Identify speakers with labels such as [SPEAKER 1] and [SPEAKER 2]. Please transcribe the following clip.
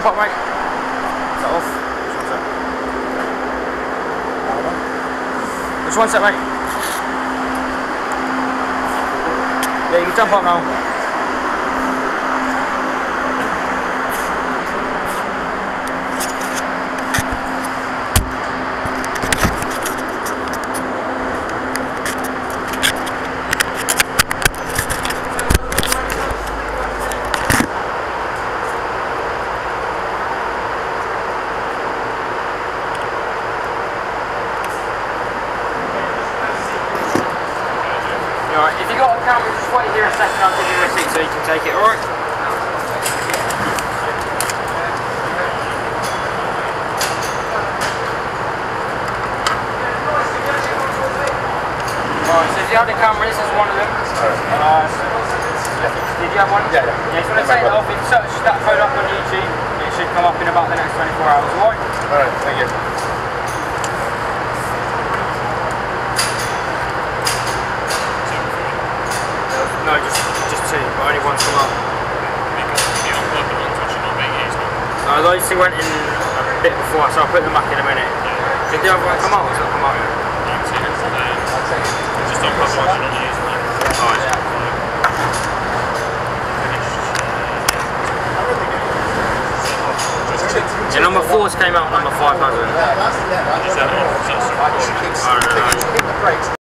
[SPEAKER 1] jump up, mate. Is that off? Which one sec. Just one sec, mate. Yeah, you can jump up now. Alright, if you got a camera, just wait here a second, I'll give you a receipt so you can take it, alright? Alright, so if you have the camera, this is one of them. Uh, did you have one?
[SPEAKER 2] Yeah, yeah.
[SPEAKER 1] Yeah, just to take that off. If you search that photo up on YouTube, it should come up in about the next 24 hours, alright?
[SPEAKER 2] Alright, thank you.
[SPEAKER 1] No, just just two, but only one's come up. No, those two went in a bit before, so I'll put them back in a minute. Did the other one come out or not come out yet?
[SPEAKER 3] Just don't put one on using them.
[SPEAKER 1] And number fours came out number
[SPEAKER 2] 500.